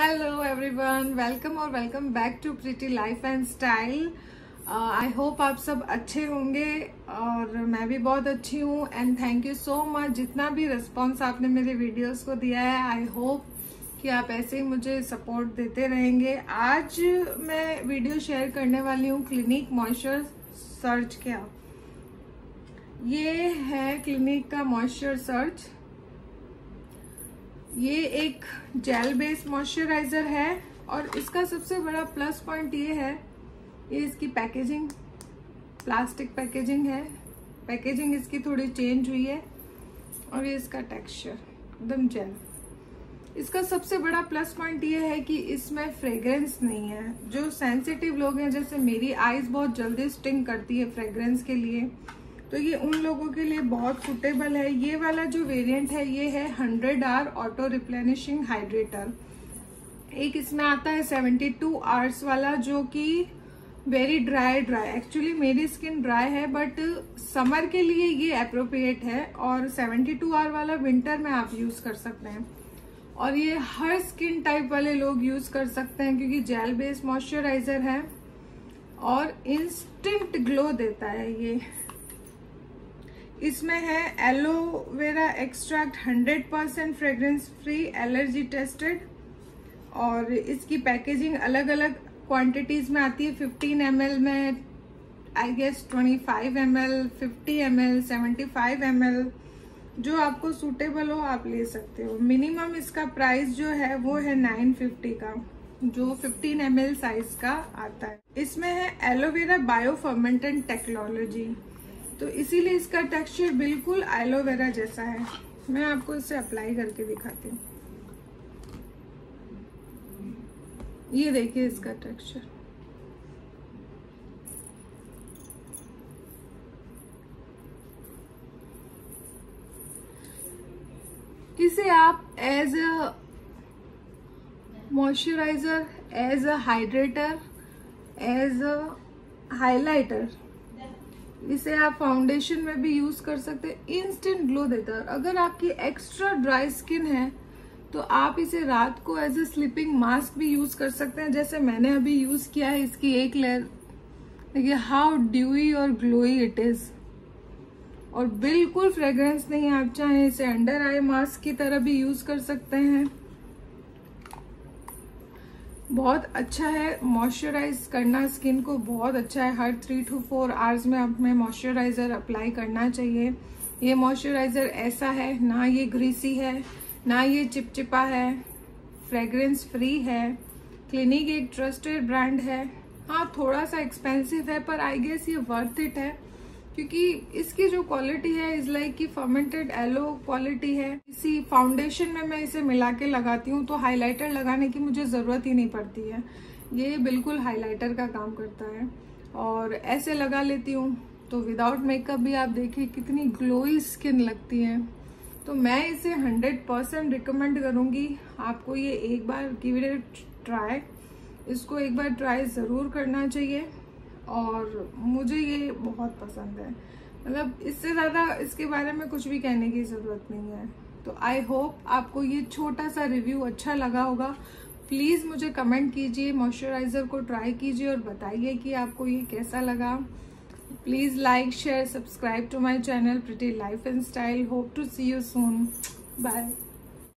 Hello everyone welcome और welcome back to pretty life and style I hope आप सब अच्छे होंगे और मैं भी बहुत अच्छी हूँ and thank you so much जितना भी रिस्पॉन्स आपने मेरे वीडियोस को दिया है आई होप कि आप ऐसे ही मुझे सपोर्ट देते रहेंगे। आज मैं वीडियो शेयर करने वाली हूँ क्लिनिक मॉइस्चर सर्च क्या ये है क्लिनिक का मॉइस्चर सर्च ये एक जेल बेस्ड मॉइस्चराइजर है और इसका सबसे बड़ा प्लस पॉइंट ये है, ये इसकी पैकेजिंग प्लास्टिक पैकेजिंग है। पैकेजिंग इसकी थोड़ी चेंज हुई है और ये इसका टेक्सचर एकदम जेल इसका सबसे बड़ा प्लस पॉइंट ये है कि इसमें फ्रेग्रेंस नहीं है। जो सेंसिटिव लोग हैं, जैसे मेरी आईज बहुत जल्दी स्टिंग करती है फ्रेग्रेंस के लिए तो ये उन लोगों के लिए बहुत सुटेबल है। ये वाला जो वेरिएंट है, ये है hundred hour auto replenishing hydrator एक इसमें आता है सेवेंटी टू आवर्स वाला जो कि वेरी ड्राई ड्राई एक्चुअली मेरी स्किन ड्राई है बट समर के लिए ये अप्रोप्रिएट है और सेवेंटी टू आवर वाला विंटर में आप यूज़ कर सकते हैं। और ये हर स्किन टाइप वाले लोग यूज़ कर सकते हैं क्योंकि जेल बेस्ड मॉइस्चराइजर है और इंस्टेंट ग्लो देता है ये। इसमें है aloe vera extract 100 percent fragrance free allergy tested और इसकी पैकेजिंग अलग अलग क्वांटिटीज में आती है। 15 एम में I guess 25 M L fifty M L seventy five M L जो आपको सूटेबल हो, आप ले सकते हो। मिनिमम इसका प्राइस जो है, वो है 950 का, जो 15 एम साइज़ का आता है। इसमें है एलोवेरा बायो फर्मेंटेंट टेक्नोलॉजी तो इसीलिए इसका टेक्सचर बिल्कुल एलोवेरा जैसा है। मैं आपको इसे अप्लाई करके दिखाती हूँ। ये देखिए इसका टेक्सचर इसे आप as a moisturiser as a hydrator as a highlighter इसे आप फाउंडेशन में भी यूज़ कर सकते हैं। इंस्टेंट ग्लो देता है। अगर आपकी एक्स्ट्रा ड्राई स्किन है तो आप इसे रात को एज ए स्लीपिंग मास्क भी यूज़ कर सकते हैं। जैसे मैंने अभी यूज़ किया है इसकी एक लेयर देखिए हाउ ड्यूई और ग्लोई इट इज़ और बिल्कुल फ्रेग्रेंस नहीं, आप चाहें इसे अंडर आई मास्क की तरह भी यूज़ कर सकते हैं। बहुत अच्छा है मॉइस्चराइज करना स्किन को बहुत अच्छा है। हर थ्री टू फोर आवर्स में हमें मॉइस्चराइजर अप्लाई करना चाहिए। ये मॉइस्चराइजर ऐसा है, ना ये ग्रीसी है, ना ये चिपचिपा है फ्रेग्रेंस फ्री है। क्लिनिक एक ट्रस्टेड ब्रांड है। हाँ थोड़ा सा एक्सपेंसिव है, पर आई गेस ये वर्थ इट है। क्योंकि इसकी जो क्वालिटी है इज़ लाइक की फर्मेंटेड एलो क्वालिटी है। इसी फाउंडेशन में मैं इसे मिला के लगाती हूँ तो हाइलाइटर लगाने की मुझे ज़रूरत ही नहीं पड़ती है। ये बिल्कुल हाइलाइटर का काम करता है। और ऐसे लगा लेती हूँ तो विदाउट मेकअप भी आप देखिए कितनी ग्लोई स्किन लगती है। तो मैं इसे 100 परसेंट रिकमेंड करूँगी। आपको ये एक बार गिव इट ट्राई इसको एक बार ट्राई ज़रूर करना चाहिए। और मुझे ये बहुत पसंद है। मतलब इससे ज़्यादा इसके बारे में कुछ भी कहने की ज़रूरत नहीं है। तो आई होप आपको ये छोटा सा रिव्यू अच्छा लगा होगा। प्लीज़ मुझे कमेंट कीजिए मॉइस्चराइज़र को ट्राई कीजिए और बताइए कि आपको ये कैसा लगा। Please like share subscribe to my channel pretty life and style hope to see you soon bye